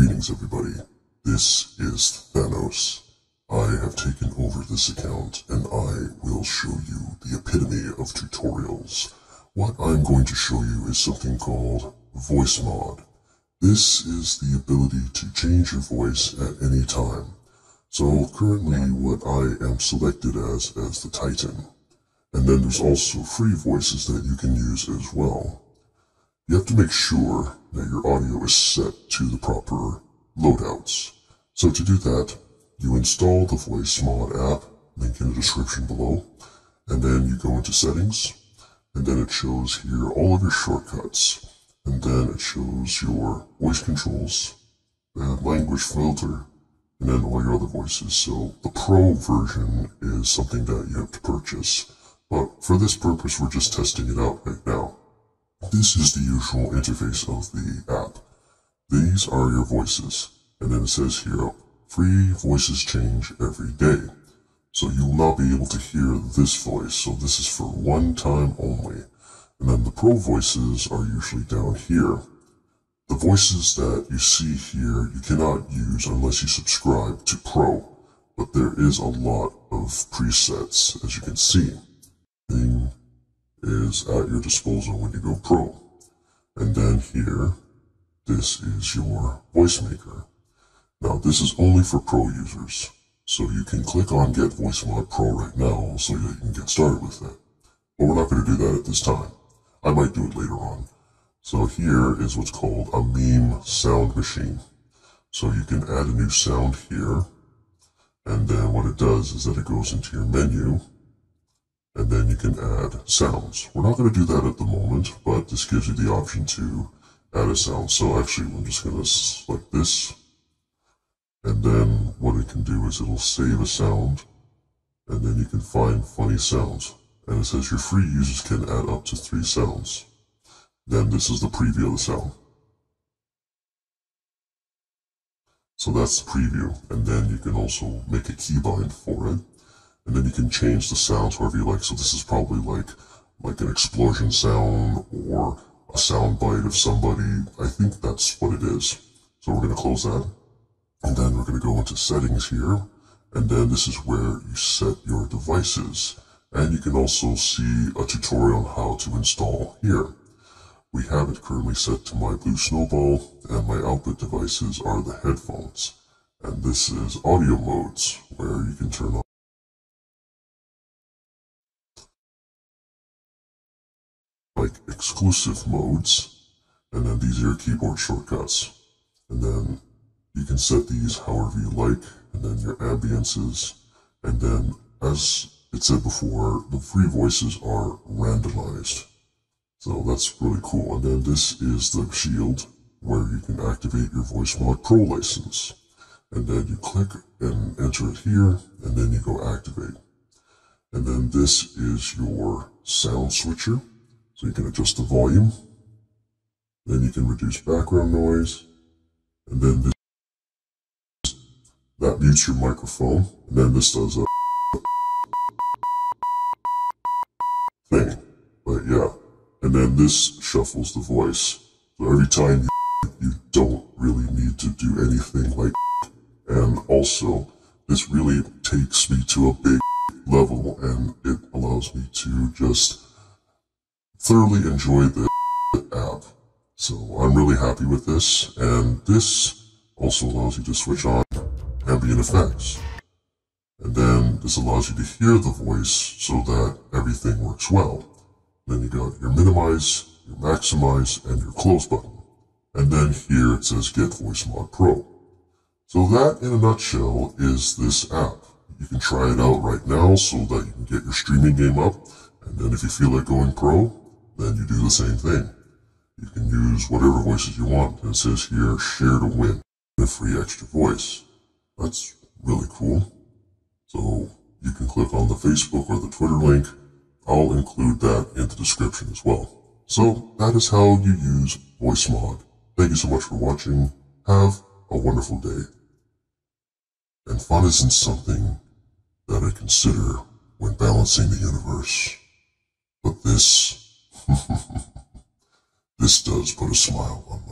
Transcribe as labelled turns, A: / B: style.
A: Greetings, everybody. This is Thanos. I have taken over this account and I will show you the epitome of tutorials. What I'm going to show you is something called Voicemod. This is the ability to change your voice at any time. So currently what I am selected as as the Titan. And then there's also free voices that you can use as well. You have to make sure that your audio is set to the proper loadouts. So to do that, you install the Voicemod app, link in the description below, and then you go into settings, and then it shows here all of your shortcuts, and then it shows your voice controls, the language filter, and then all your other voices. So the pro version is something that you have to purchase. But for this purpose, we're just testing it out right now. This is the usual interface of the app. These are your voices. And then it says here, free voices change every day. So you will not be able to hear this voice. So this is for one time only. And then the pro voices are usually down here. The voices that you see here, you cannot use unless you subscribe to pro. But there is a lot of presets, as you can see. Is at your disposal when you go pro. And then here, this is your voice maker. Now this is only for pro users. So you can click on get Voicemod pro right now so you can get started with it. But we're not going to do that at this time. I might do it later on. So here is what's called a meme sound machine. So you can add a new sound here. And then what it does is that it goes into your menu and then you can add sounds. We're not going to do that at the moment, but this gives you the option to add a sound. So actually, I'm just going to select this, and then what it can do is it'll save a sound, and then you can find funny sounds. And it says your free users can add up to three sounds. Then this is the preview of the sound. So that's the preview, and then you can also make a keybind for it and then you can change the sounds however you like. So this is probably like like an explosion sound or a sound bite of somebody. I think that's what it is. So we're going to close that. And then we're going to go into settings here. And then this is where you set your devices. And you can also see a tutorial on how to install here. We have it currently set to my Blue Snowball and my output devices are the headphones. And this is audio modes where you can turn on like exclusive modes, and then these are your keyboard shortcuts. And then you can set these however you like, and then your ambiances, and then as it said before, the free voices are randomized. So that's really cool. And then this is the shield where you can activate your Voicemod Pro license. And then you click and enter it here, and then you go activate. And then this is your sound switcher. So you can adjust the volume. Then you can reduce background noise. And then this, that mutes your microphone. And then this does a thing. But yeah. And then this shuffles the voice. So every time you, you don't really need to do anything like and also this really takes me to a big level and it allows me to just thoroughly enjoyed the app. So I'm really happy with this, and this also allows you to switch on ambient effects. And then this allows you to hear the voice so that everything works well. Then you got your minimize, your maximize, and your close button. And then here it says Get Voicemod Pro. So that, in a nutshell, is this app. You can try it out right now so that you can get your streaming game up. And then if you feel like going pro, then you do the same thing. You can use whatever voices you want. It says here, share to win a free extra voice. That's really cool. So you can click on the Facebook or the Twitter link. I'll include that in the description as well. So that is how you use Voicemod. Thank you so much for watching. Have a wonderful day. And fun isn't something that I consider when balancing the universe. But this this does put a smile on my.